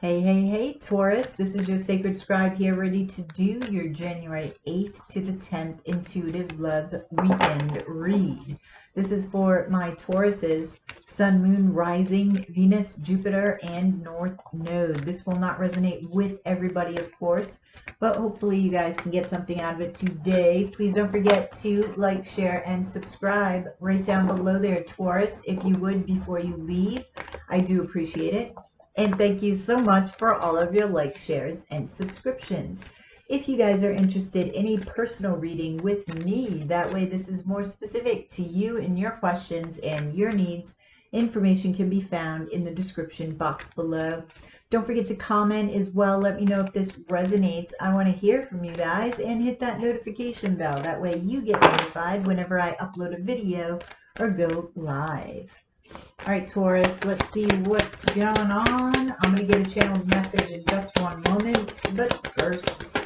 Hey, hey, hey, Taurus. This is your sacred scribe here, ready to do your January 8th to the 10th intuitive love weekend read. This is for my Tauruses, Sun, Moon, Rising, Venus, Jupiter, and North Node. This will not resonate with everybody, of course, but hopefully you guys can get something out of it today. Please don't forget to like, share, and subscribe right down below there, Taurus, if you would, before you leave. I do appreciate it. And thank you so much for all of your likes, shares, and subscriptions. If you guys are interested in a personal reading with me, that way this is more specific to you and your questions and your needs, information can be found in the description box below. Don't forget to comment as well. Let me know if this resonates. I want to hear from you guys and hit that notification bell. That way you get notified whenever I upload a video or go live. All right, Taurus, let's see what's going on. I'm going to get a channeled message in just one moment. But first,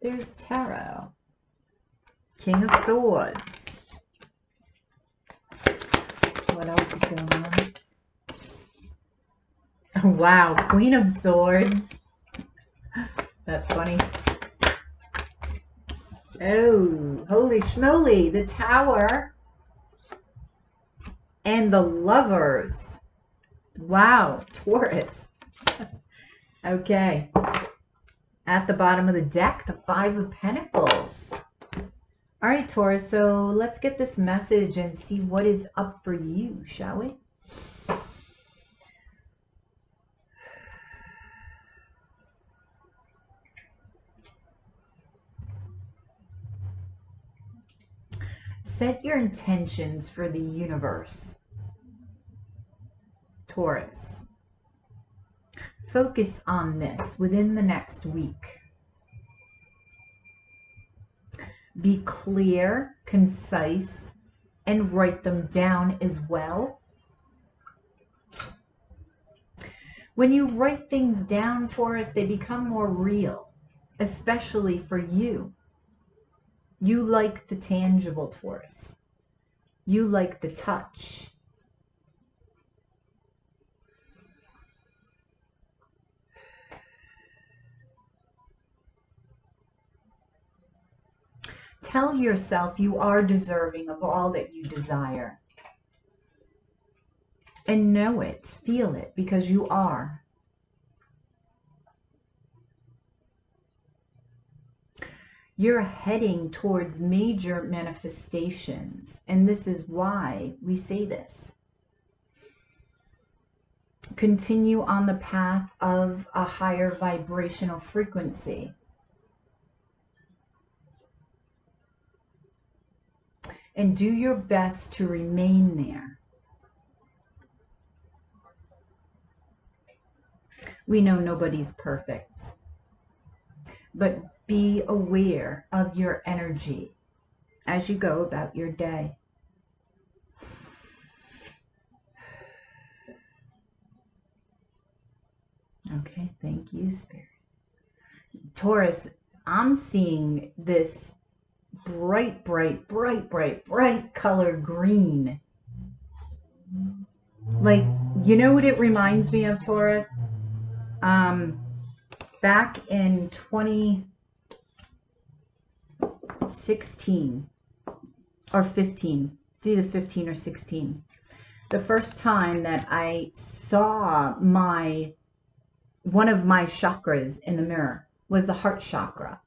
there's Tarot. King of Swords. What else is going on? Wow, Queen of Swords. That's funny. Oh, holy schmoly, the Tower and the lovers. Wow, Taurus. okay. At the bottom of the deck, the Five of Pentacles. All right, Taurus, so let's get this message and see what is up for you, shall we? Set your intentions for the universe. Taurus. Focus on this within the next week. Be clear, concise, and write them down as well. When you write things down, Taurus, they become more real, especially for you. You like the tangible, Taurus. You like the touch. Tell yourself you are deserving of all that you desire. And know it, feel it, because you are. You're heading towards major manifestations. And this is why we say this. Continue on the path of a higher vibrational frequency. And do your best to remain there. We know nobody's perfect. But be aware of your energy as you go about your day. Okay, thank you, Spirit. Taurus, I'm seeing this bright, bright, bright, bright, bright color green. Like, you know what it reminds me of, Taurus? Um, back in 20, 16 or 15, Do either 15 or 16. The first time that I saw my one of my chakras in the mirror was the heart chakra.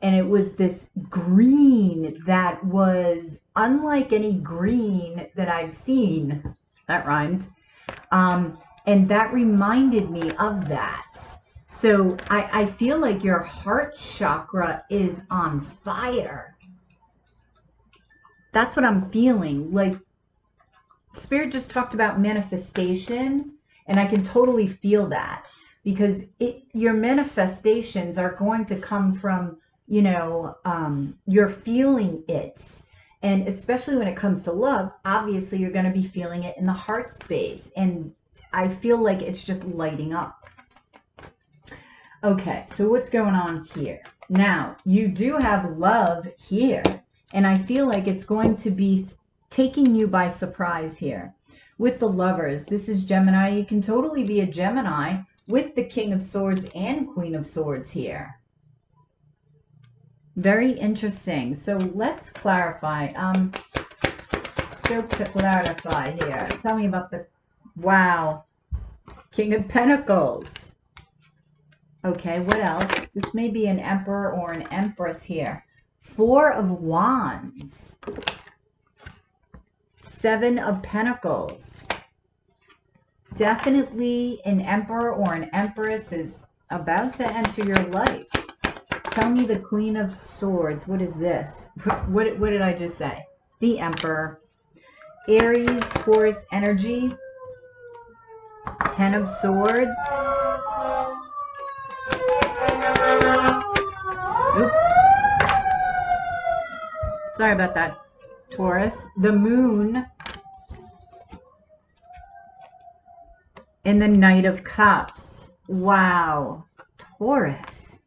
And it was this green that was unlike any green that I've seen. That rhymed. Um, and that reminded me of that. So I, I feel like your heart chakra is on fire. That's what I'm feeling. Like Spirit just talked about manifestation, and I can totally feel that because it, your manifestations are going to come from, you know, um, you're feeling it. And especially when it comes to love, obviously you're going to be feeling it in the heart space. And I feel like it's just lighting up. Okay, so what's going on here? Now, you do have love here, and I feel like it's going to be taking you by surprise here. With the lovers, this is Gemini. You can totally be a Gemini with the King of Swords and Queen of Swords here. Very interesting. So let's clarify. Um, scope to clarify here. Tell me about the, wow, King of Pentacles. Okay, what else? This may be an emperor or an empress here. Four of Wands. Seven of Pentacles. Definitely an emperor or an empress is about to enter your life. Tell me the Queen of Swords. What is this? What, what did I just say? The Emperor. Aries, Taurus energy. Ten of Swords. Oops. Sorry about that, Taurus. The Moon. And the Knight of Cups. Wow. Taurus.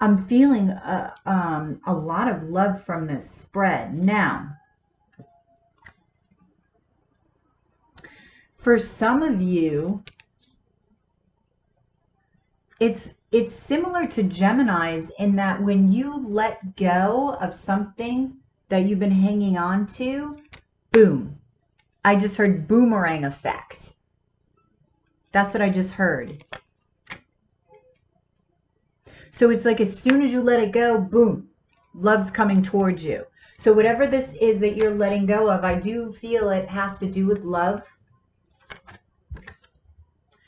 I'm feeling a, um, a lot of love from this spread. Now, for some of you, it's it's similar to Gemini's in that when you let go of something that you've been hanging on to, boom. I just heard boomerang effect. That's what I just heard. So it's like as soon as you let it go, boom, love's coming towards you. So whatever this is that you're letting go of, I do feel it has to do with love.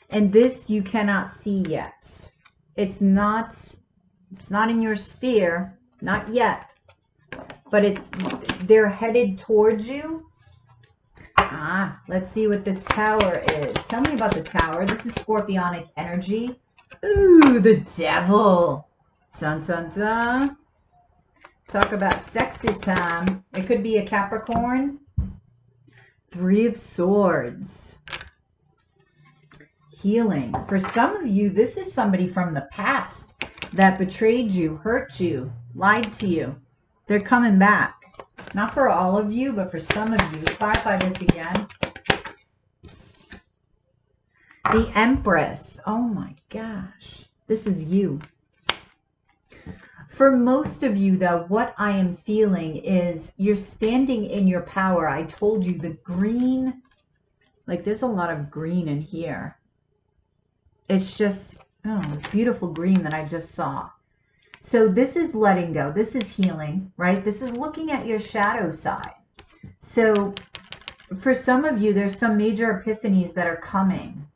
And this you cannot see yet. It's not it's not in your sphere, not yet. But it's they're headed towards you. Ah, let's see what this tower is. Tell me about the tower. This is scorpionic energy. Ooh, the devil. Dun dun dun. Talk about sexy time. It could be a Capricorn. Three of Swords healing. For some of you, this is somebody from the past that betrayed you, hurt you, lied to you. They're coming back. Not for all of you, but for some of you. Clarify this again. The Empress. Oh my gosh. This is you. For most of you, though, what I am feeling is you're standing in your power. I told you the green, like there's a lot of green in here it's just oh, beautiful green that I just saw. So this is letting go. This is healing, right? This is looking at your shadow side. So for some of you, there's some major epiphanies that are coming.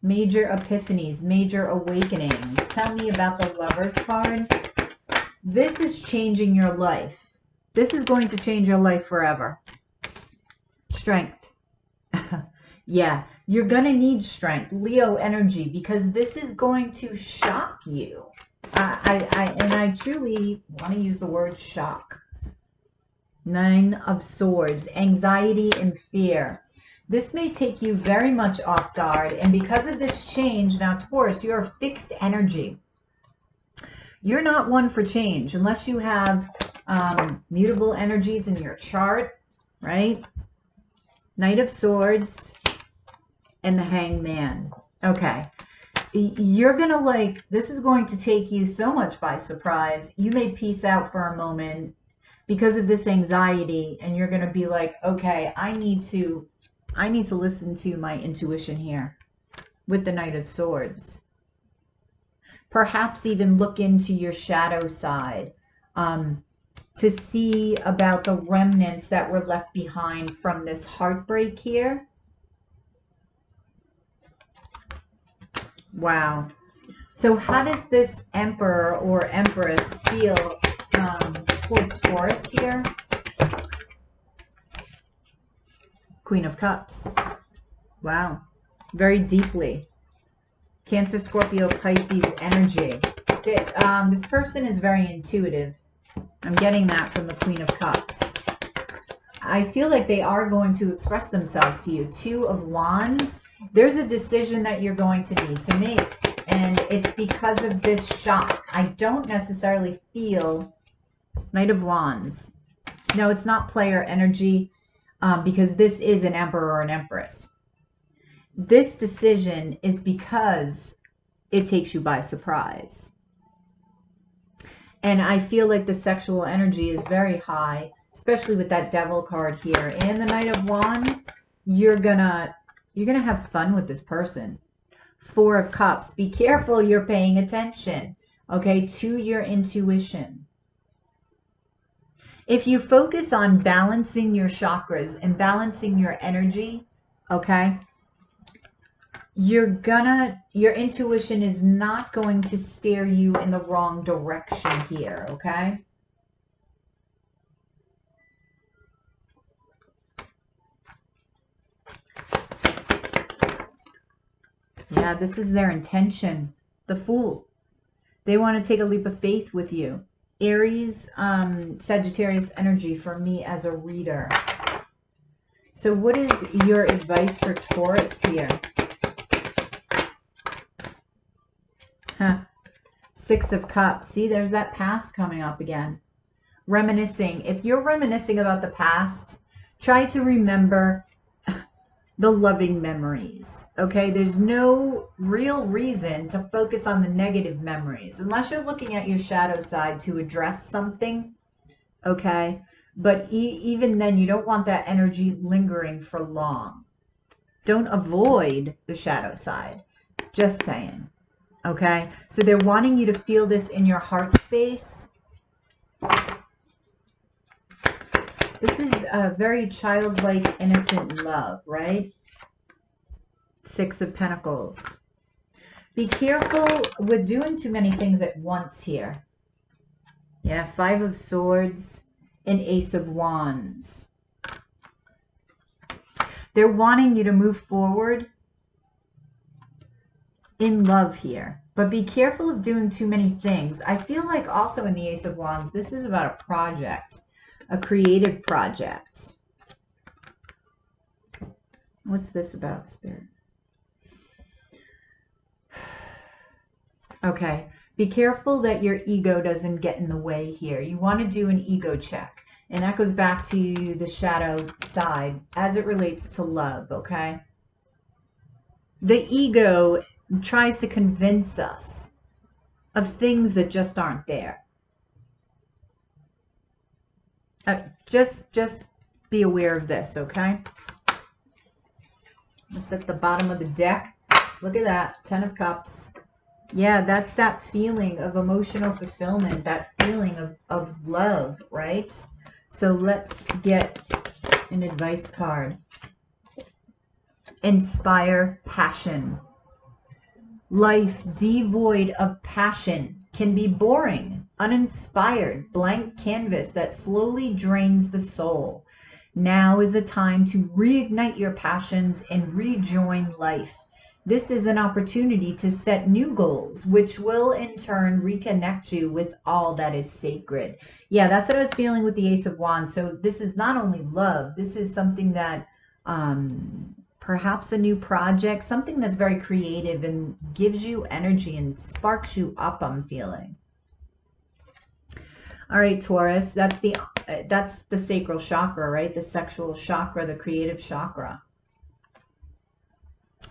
Major epiphanies, major awakenings. Tell me about the lover's card. This is changing your life. This is going to change your life forever strength. yeah, you're going to need strength, Leo energy, because this is going to shock you. I, I, I, and I truly want to use the word shock. Nine of Swords, anxiety and fear. This may take you very much off guard. And because of this change, now Taurus, you're a fixed energy. You're not one for change unless you have um, mutable energies in your chart, right? Knight of Swords, and the Hangman. Okay. You're going to like, this is going to take you so much by surprise. You may peace out for a moment because of this anxiety and you're going to be like, okay, I need to, I need to listen to my intuition here with the Knight of Swords. Perhaps even look into your shadow side. Um, to see about the remnants that were left behind from this heartbreak here. Wow. So how does this emperor or empress feel um, towards Taurus here? Queen of Cups. Wow. Very deeply. Cancer, Scorpio, Pisces energy. Um, this person is very intuitive. I'm getting that from the Queen of Cups. I feel like they are going to express themselves to you. Two of Wands. There's a decision that you're going to need to make. And it's because of this shock. I don't necessarily feel Knight of Wands. No, it's not player energy um, because this is an emperor or an empress. This decision is because it takes you by surprise. And I feel like the sexual energy is very high, especially with that devil card here. And the Knight of Wands, you're gonna you're gonna have fun with this person. Four of Cups. Be careful you're paying attention, okay, to your intuition. If you focus on balancing your chakras and balancing your energy, okay, you're gonna, your intuition is not going to steer you in the wrong direction here, okay? Yeah, this is their intention. The Fool. They want to take a leap of faith with you. Aries, um, Sagittarius energy for me as a reader. So what is your advice for Taurus here? Six of Cups. See, there's that past coming up again. Reminiscing. If you're reminiscing about the past, try to remember the loving memories. Okay, there's no real reason to focus on the negative memories unless you're looking at your shadow side to address something. Okay, but e even then, you don't want that energy lingering for long. Don't avoid the shadow side. Just saying. Okay, so they're wanting you to feel this in your heart space. This is a very childlike, innocent love, right? Six of Pentacles. Be careful with doing too many things at once here. Yeah, Five of Swords and Ace of Wands. They're wanting you to move forward in love here. But be careful of doing too many things. I feel like also in the Ace of Wands, this is about a project a creative project. What's this about, Spirit? Okay, be careful that your ego doesn't get in the way here. You want to do an ego check. And that goes back to the shadow side as it relates to love, okay? The ego tries to convince us of things that just aren't there. Uh, just, just be aware of this, okay? It's at the bottom of the deck. Look at that, Ten of Cups. Yeah, that's that feeling of emotional fulfillment, that feeling of, of love, right? So let's get an advice card. Inspire passion. Life devoid of passion can be boring uninspired, blank canvas that slowly drains the soul. Now is a time to reignite your passions and rejoin life. This is an opportunity to set new goals, which will in turn reconnect you with all that is sacred. Yeah, that's what I was feeling with the Ace of Wands. So this is not only love, this is something that um, perhaps a new project, something that's very creative and gives you energy and sparks you up, I'm feeling. All right, Taurus, that's the uh, that's the sacral chakra, right? The sexual chakra, the creative chakra.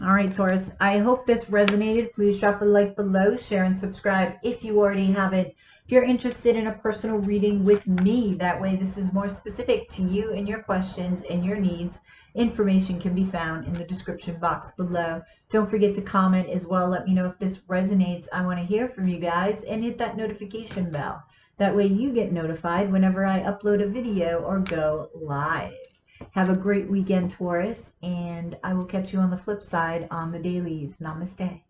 All right, Taurus, I hope this resonated. Please drop a like below, share and subscribe if you already haven't. If you're interested in a personal reading with me, that way this is more specific to you and your questions and your needs. Information can be found in the description box below. Don't forget to comment as well. Let me know if this resonates. I want to hear from you guys and hit that notification bell. That way you get notified whenever I upload a video or go live. Have a great weekend, Taurus, and I will catch you on the flip side on the dailies. Namaste.